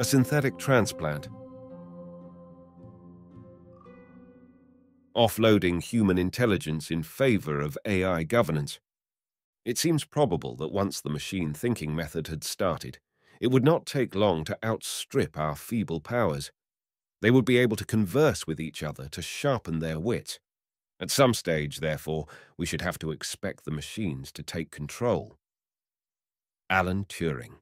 A synthetic transplant. Offloading human intelligence in favor of AI governance. It seems probable that once the machine thinking method had started, it would not take long to outstrip our feeble powers. They would be able to converse with each other to sharpen their wits. At some stage, therefore, we should have to expect the machines to take control. Alan Turing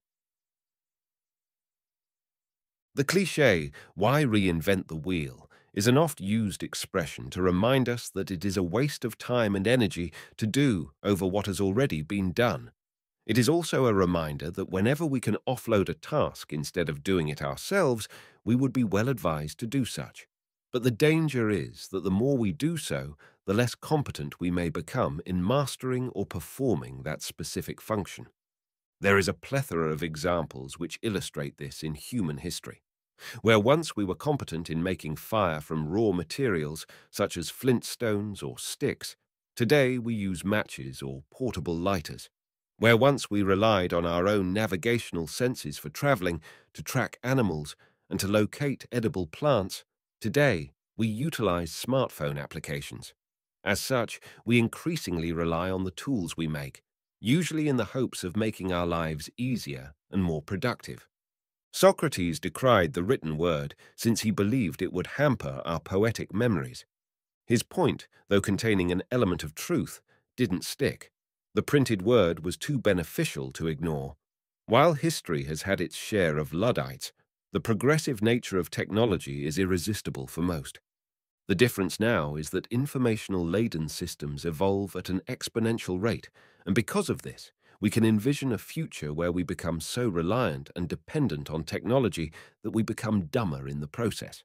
The cliché, why reinvent the wheel, is an oft-used expression to remind us that it is a waste of time and energy to do over what has already been done. It is also a reminder that whenever we can offload a task instead of doing it ourselves, we would be well advised to do such. But the danger is that the more we do so, the less competent we may become in mastering or performing that specific function. There is a plethora of examples which illustrate this in human history. Where once we were competent in making fire from raw materials such as flintstones or sticks, today we use matches or portable lighters. Where once we relied on our own navigational senses for traveling to track animals and to locate edible plants, today we utilize smartphone applications. As such, we increasingly rely on the tools we make, usually in the hopes of making our lives easier and more productive. Socrates decried the written word since he believed it would hamper our poetic memories. His point, though containing an element of truth, didn't stick. The printed word was too beneficial to ignore. While history has had its share of Luddites, the progressive nature of technology is irresistible for most. The difference now is that informational-laden systems evolve at an exponential rate, and because of this, we can envision a future where we become so reliant and dependent on technology that we become dumber in the process.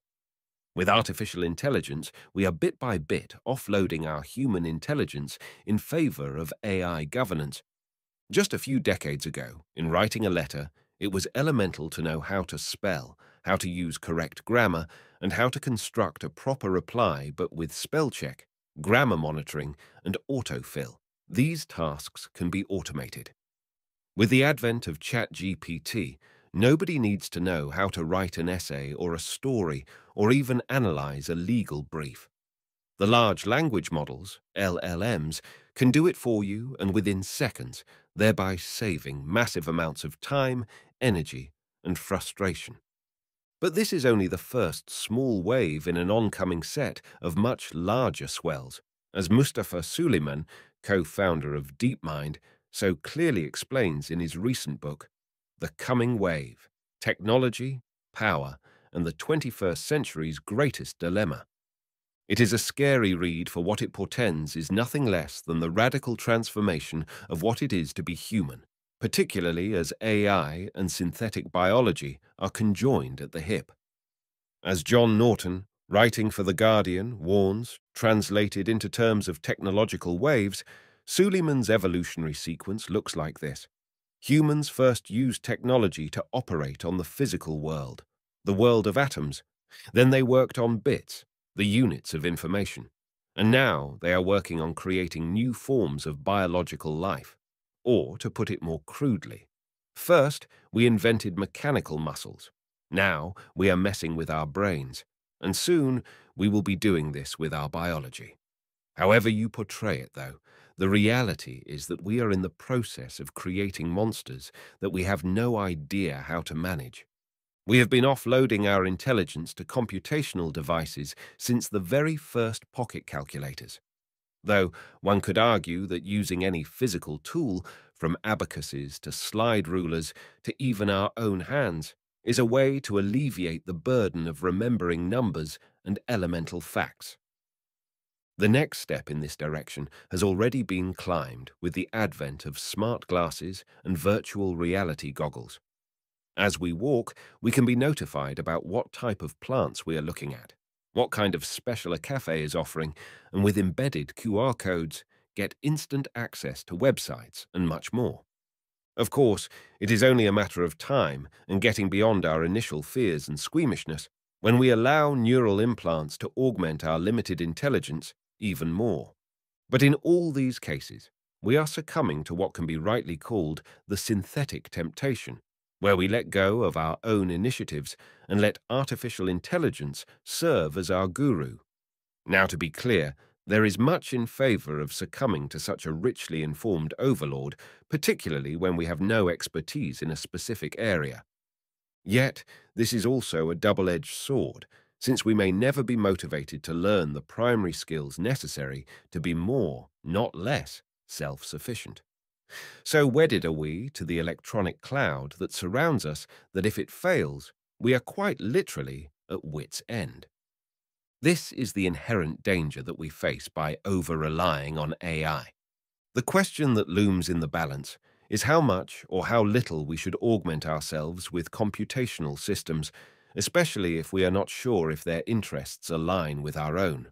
With artificial intelligence, we are bit by bit offloading our human intelligence in favor of AI governance. Just a few decades ago, in writing a letter, it was elemental to know how to spell, how to use correct grammar, and how to construct a proper reply but with spell check, grammar monitoring, and autofill. These tasks can be automated. With the advent of ChatGPT, nobody needs to know how to write an essay or a story or even analyze a legal brief. The large language models, LLMs, can do it for you and within seconds, thereby saving massive amounts of time, energy, and frustration. But this is only the first small wave in an oncoming set of much larger swells, as Mustafa Suleyman, co-founder of DeepMind, so clearly explains in his recent book, The Coming Wave, Technology, Power, and the 21st Century's Greatest Dilemma. It is a scary read for what it portends is nothing less than the radical transformation of what it is to be human, particularly as AI and synthetic biology are conjoined at the hip. As John Naughton, Writing for The Guardian, warns, translated into terms of technological waves, Suleyman's evolutionary sequence looks like this. Humans first used technology to operate on the physical world, the world of atoms. Then they worked on bits, the units of information. And now they are working on creating new forms of biological life. Or, to put it more crudely, first we invented mechanical muscles. Now we are messing with our brains and soon we will be doing this with our biology. However you portray it, though, the reality is that we are in the process of creating monsters that we have no idea how to manage. We have been offloading our intelligence to computational devices since the very first pocket calculators. Though one could argue that using any physical tool, from abacuses to slide rulers to even our own hands, is a way to alleviate the burden of remembering numbers and elemental facts. The next step in this direction has already been climbed with the advent of smart glasses and virtual reality goggles. As we walk, we can be notified about what type of plants we are looking at, what kind of special a cafe is offering, and with embedded QR codes, get instant access to websites and much more. Of course, it is only a matter of time and getting beyond our initial fears and squeamishness when we allow neural implants to augment our limited intelligence even more. But in all these cases, we are succumbing to what can be rightly called the synthetic temptation, where we let go of our own initiatives and let artificial intelligence serve as our guru. Now, to be clear, there is much in favour of succumbing to such a richly informed overlord, particularly when we have no expertise in a specific area. Yet, this is also a double-edged sword, since we may never be motivated to learn the primary skills necessary to be more, not less, self-sufficient. So wedded are we to the electronic cloud that surrounds us that if it fails, we are quite literally at wit's end. This is the inherent danger that we face by over-relying on AI. The question that looms in the balance is how much or how little we should augment ourselves with computational systems especially if we are not sure if their interests align with our own.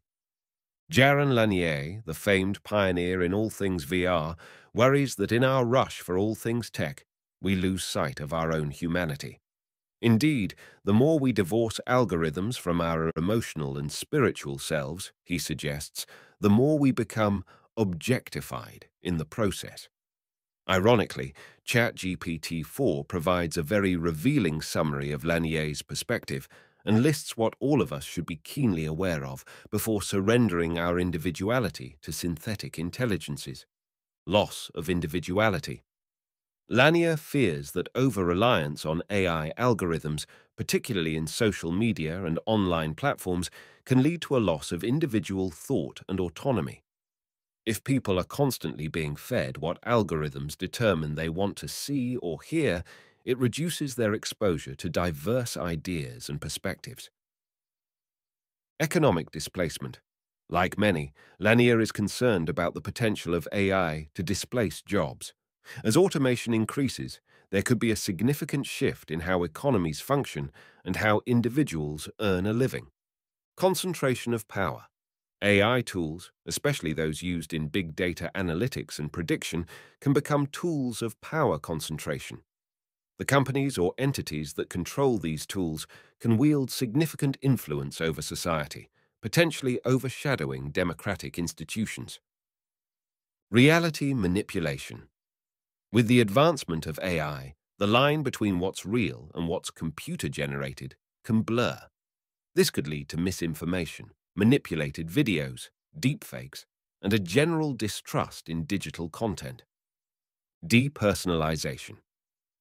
Jaron Lanier, the famed pioneer in all things VR, worries that in our rush for all things tech, we lose sight of our own humanity. Indeed, the more we divorce algorithms from our emotional and spiritual selves, he suggests, the more we become objectified in the process. Ironically, ChatGPT-4 provides a very revealing summary of Lanier's perspective and lists what all of us should be keenly aware of before surrendering our individuality to synthetic intelligences. Loss of individuality. Lanier fears that over-reliance on AI algorithms, particularly in social media and online platforms, can lead to a loss of individual thought and autonomy. If people are constantly being fed what algorithms determine they want to see or hear, it reduces their exposure to diverse ideas and perspectives. Economic displacement. Like many, Lanier is concerned about the potential of AI to displace jobs. As automation increases, there could be a significant shift in how economies function and how individuals earn a living. Concentration of power. AI tools, especially those used in big data analytics and prediction, can become tools of power concentration. The companies or entities that control these tools can wield significant influence over society, potentially overshadowing democratic institutions. Reality manipulation. With the advancement of AI, the line between what's real and what's computer-generated can blur. This could lead to misinformation, manipulated videos, deepfakes, and a general distrust in digital content. Depersonalization.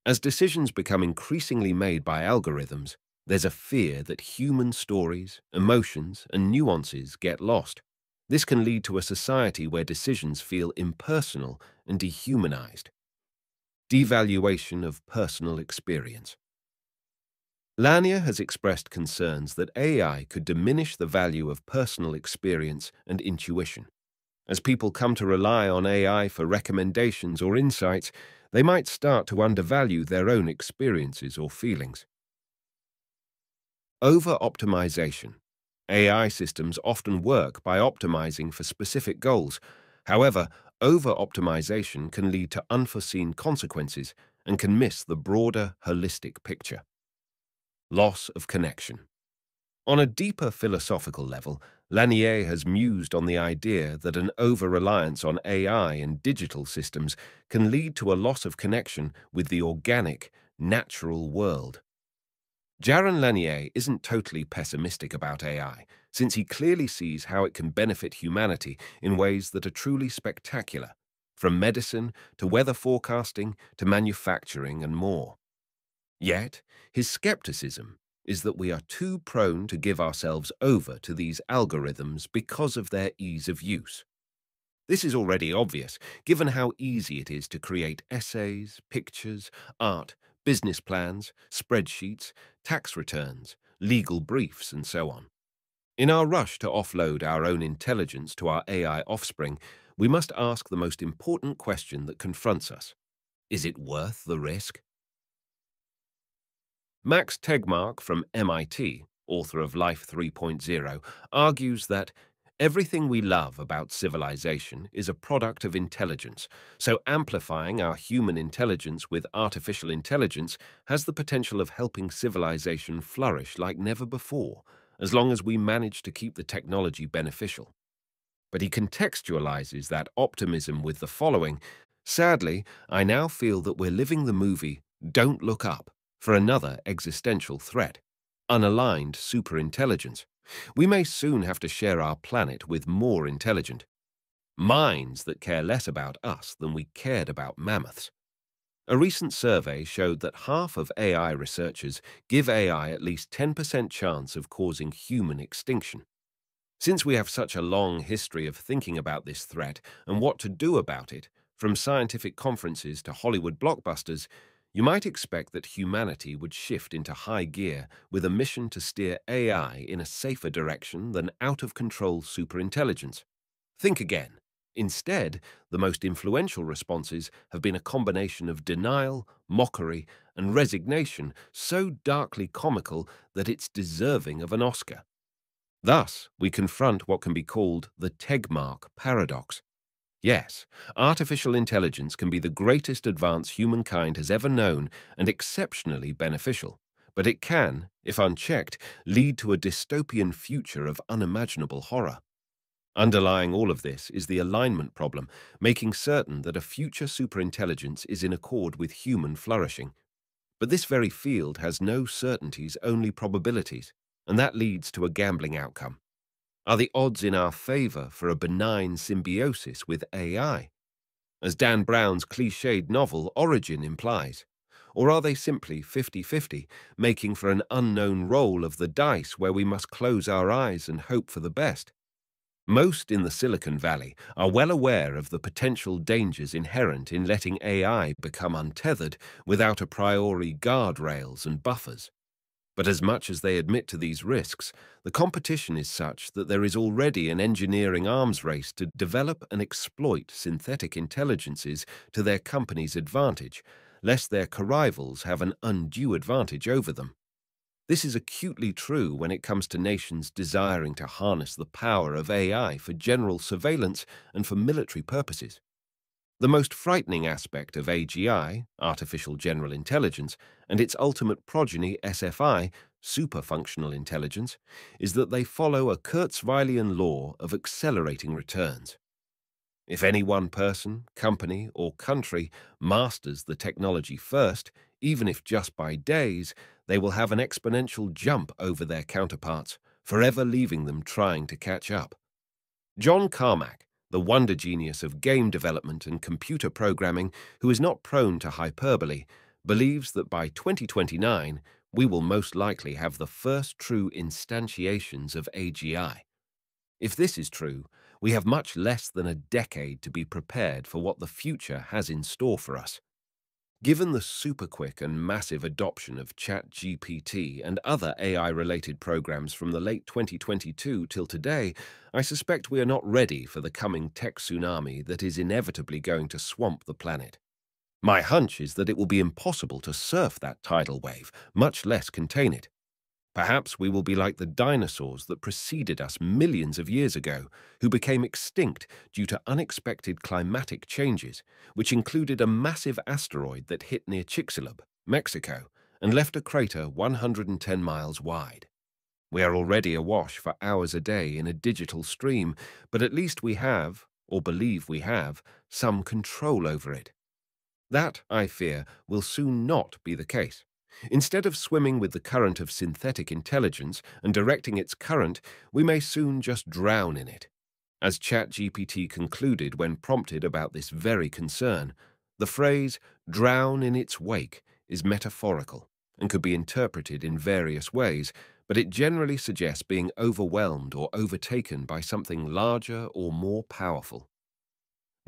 As decisions become increasingly made by algorithms, there's a fear that human stories, emotions, and nuances get lost. This can lead to a society where decisions feel impersonal and dehumanized. Devaluation of personal experience. Lanier has expressed concerns that AI could diminish the value of personal experience and intuition. As people come to rely on AI for recommendations or insights, they might start to undervalue their own experiences or feelings. Over-optimization. AI systems often work by optimizing for specific goals. However, over-optimization can lead to unforeseen consequences and can miss the broader, holistic picture loss of connection. On a deeper philosophical level, Lanier has mused on the idea that an over-reliance on AI and digital systems can lead to a loss of connection with the organic, natural world. Jaron Lanier isn't totally pessimistic about AI, since he clearly sees how it can benefit humanity in ways that are truly spectacular, from medicine to weather forecasting to manufacturing and more. Yet, his skepticism is that we are too prone to give ourselves over to these algorithms because of their ease of use. This is already obvious, given how easy it is to create essays, pictures, art, business plans, spreadsheets, tax returns, legal briefs, and so on. In our rush to offload our own intelligence to our AI offspring, we must ask the most important question that confronts us. Is it worth the risk? Max Tegmark from MIT, author of Life 3.0, argues that everything we love about civilization is a product of intelligence, so amplifying our human intelligence with artificial intelligence has the potential of helping civilization flourish like never before, as long as we manage to keep the technology beneficial. But he contextualizes that optimism with the following Sadly, I now feel that we're living the movie Don't Look Up for another existential threat unaligned superintelligence. We may soon have to share our planet with more intelligent minds that care less about us than we cared about mammoths. A recent survey showed that half of AI researchers give AI at least 10% chance of causing human extinction. Since we have such a long history of thinking about this threat and what to do about it, from scientific conferences to Hollywood blockbusters, you might expect that humanity would shift into high gear with a mission to steer AI in a safer direction than out-of-control superintelligence. Think again. Instead, the most influential responses have been a combination of denial, mockery, and resignation so darkly comical that it's deserving of an Oscar. Thus, we confront what can be called the Tegmark paradox. Yes, artificial intelligence can be the greatest advance humankind has ever known and exceptionally beneficial, but it can, if unchecked, lead to a dystopian future of unimaginable horror. Underlying all of this is the alignment problem, making certain that a future superintelligence is in accord with human flourishing. But this very field has no certainties, only probabilities, and that leads to a gambling outcome. Are the odds in our favor for a benign symbiosis with AI? As Dan Brown's cliched novel Origin implies, or are they simply 50-50, making for an unknown roll of the dice where we must close our eyes and hope for the best? Most in the Silicon Valley are well aware of the potential dangers inherent in letting AI become untethered without a priori guardrails and buffers. But as much as they admit to these risks, the competition is such that there is already an engineering arms race to develop and exploit synthetic intelligences to their company's advantage, lest their co-rivals have an undue advantage over them. This is acutely true when it comes to nations desiring to harness the power of AI for general surveillance and for military purposes. The most frightening aspect of AGI, artificial general intelligence, and its ultimate progeny, SFI, superfunctional intelligence, is that they follow a Kurzweilian law of accelerating returns. If any one person, company, or country masters the technology first, even if just by days, they will have an exponential jump over their counterparts, forever leaving them trying to catch up. John Carmack, the wonder genius of game development and computer programming, who is not prone to hyperbole, believes that by 2029 we will most likely have the first true instantiations of AGI. If this is true, we have much less than a decade to be prepared for what the future has in store for us. Given the super quick and massive adoption of ChatGPT and other AI-related programs from the late 2022 till today, I suspect we are not ready for the coming tech tsunami that is inevitably going to swamp the planet. My hunch is that it will be impossible to surf that tidal wave, much less contain it. Perhaps we will be like the dinosaurs that preceded us millions of years ago, who became extinct due to unexpected climatic changes, which included a massive asteroid that hit near Chicxulub, Mexico, and left a crater 110 miles wide. We are already awash for hours a day in a digital stream, but at least we have, or believe we have, some control over it. That, I fear, will soon not be the case. Instead of swimming with the current of synthetic intelligence and directing its current, we may soon just drown in it. As ChatGPT concluded when prompted about this very concern, the phrase drown in its wake is metaphorical and could be interpreted in various ways, but it generally suggests being overwhelmed or overtaken by something larger or more powerful.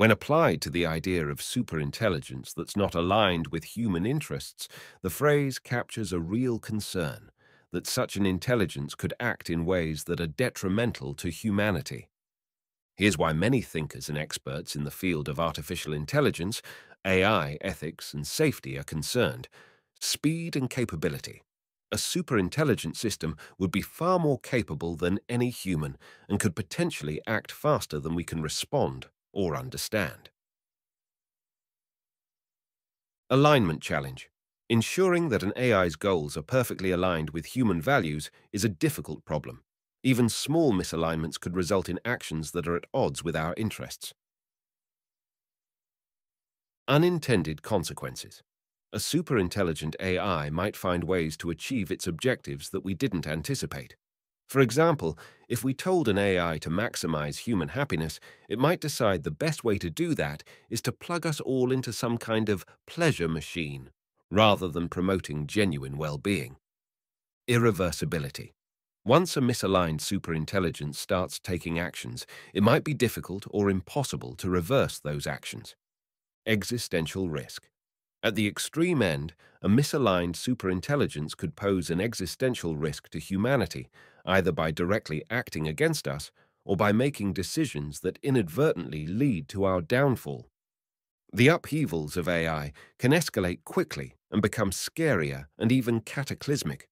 When applied to the idea of superintelligence that's not aligned with human interests, the phrase captures a real concern that such an intelligence could act in ways that are detrimental to humanity. Here's why many thinkers and experts in the field of artificial intelligence, AI, ethics, and safety are concerned. Speed and capability. A superintelligent system would be far more capable than any human and could potentially act faster than we can respond or understand. Alignment Challenge Ensuring that an AI's goals are perfectly aligned with human values is a difficult problem. Even small misalignments could result in actions that are at odds with our interests. Unintended consequences. a superintelligent AI might find ways to achieve its objectives that we didn't anticipate. For example, if we told an AI to maximize human happiness, it might decide the best way to do that is to plug us all into some kind of pleasure machine, rather than promoting genuine well-being. Irreversibility. Once a misaligned superintelligence starts taking actions, it might be difficult or impossible to reverse those actions. Existential risk. At the extreme end, a misaligned superintelligence could pose an existential risk to humanity, either by directly acting against us or by making decisions that inadvertently lead to our downfall. The upheavals of AI can escalate quickly and become scarier and even cataclysmic.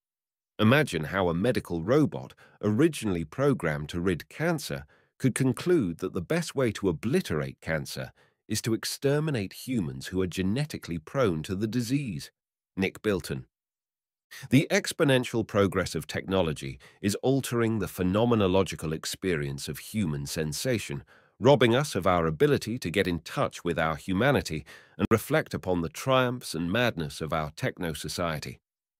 Imagine how a medical robot, originally programmed to rid cancer, could conclude that the best way to obliterate cancer is to exterminate humans who are genetically prone to the disease. Nick Bilton. The exponential progress of technology is altering the phenomenological experience of human sensation, robbing us of our ability to get in touch with our humanity and reflect upon the triumphs and madness of our techno-society.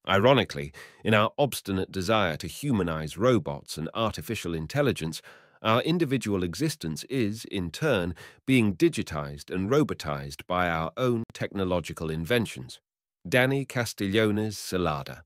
Ironically, in our obstinate desire to humanize robots and artificial intelligence, our individual existence is, in turn, being digitized and robotized by our own technological inventions. Danny Castigliones Salada